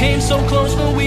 came so close, but we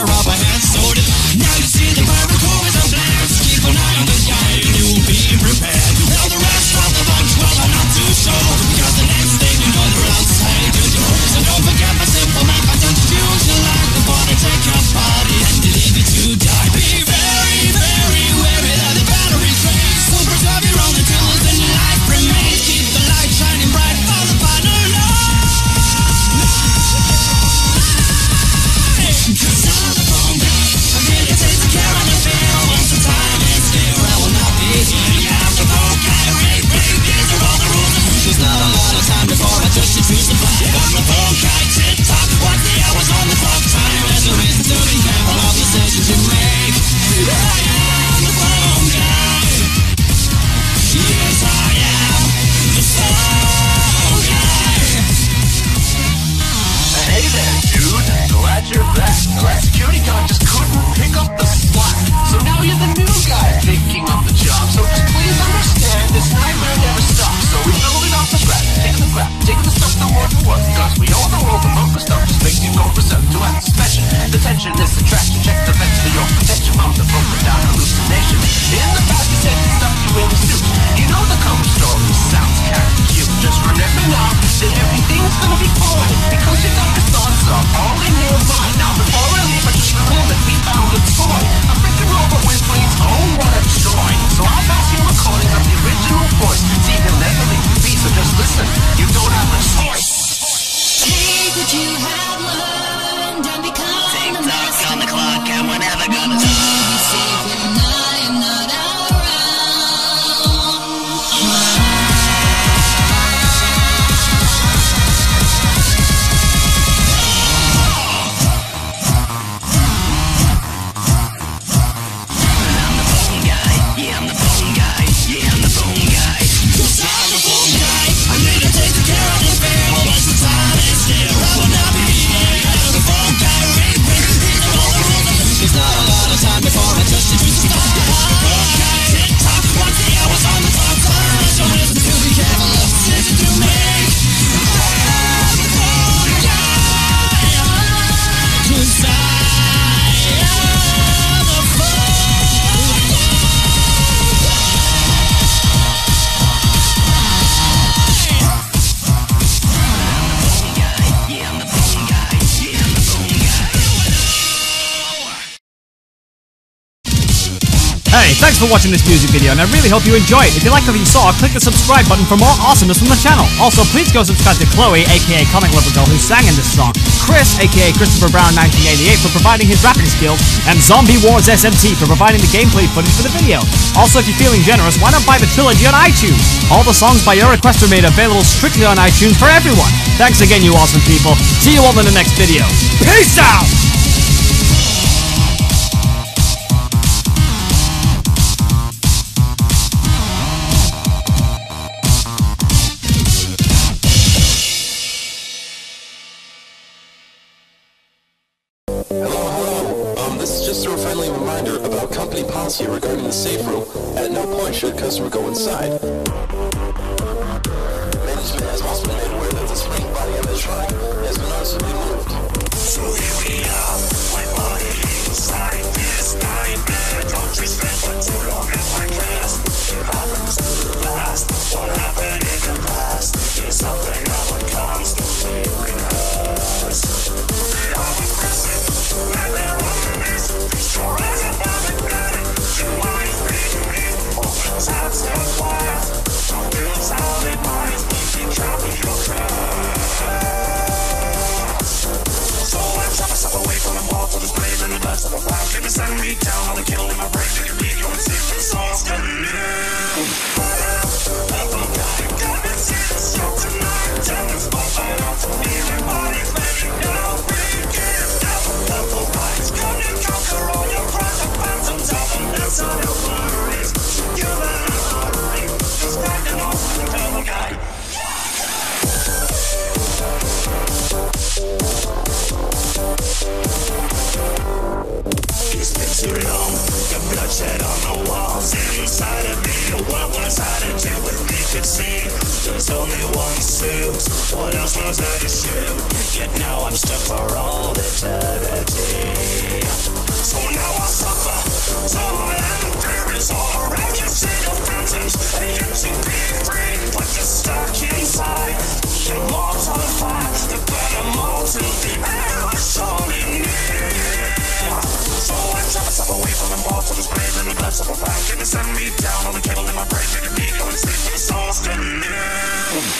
a rubber hand soda. Now you see the pirate crew is a blast. Keep an eye on the sky and you'll be prepared. stop just makes you go for some to act special. The tension is attraction, check the vents for your protection from the problem. Thanks for watching this music video, and I really hope you enjoy it. If you like what you saw, click the subscribe button for more awesomeness from the channel. Also, please go subscribe to Chloe, aka Comic Lover Girl, who sang in this song, Chris, aka Christopher Brown 1988, for providing his rapping skills, and Zombie Wars SMT for providing the gameplay footage for the video. Also, if you're feeling generous, why not buy the trilogy on iTunes? All the songs by your request are made available strictly on iTunes for everyone. Thanks again, you awesome people. See you all in the next video. Peace out! this is just a friendly reminder about company policy regarding the safe room. At no point should a customer go inside. Management has also been made aware that the spring body of the truck has been noticeably moved. So here we are, my body inside this nightmare. Don't you stand for too long. break down on the kettle in my brain. It's hard to do what we could see. There's only one suit What else was I to shoot? Yet now I'm stuck for all eternity. So now I suffer. Sorrow and appearance All around you. See your phantoms And you can be free. But you're stuck inside. You're locked Can you send me down on the kettle in my brain, making me go insane for the sauce. Come in.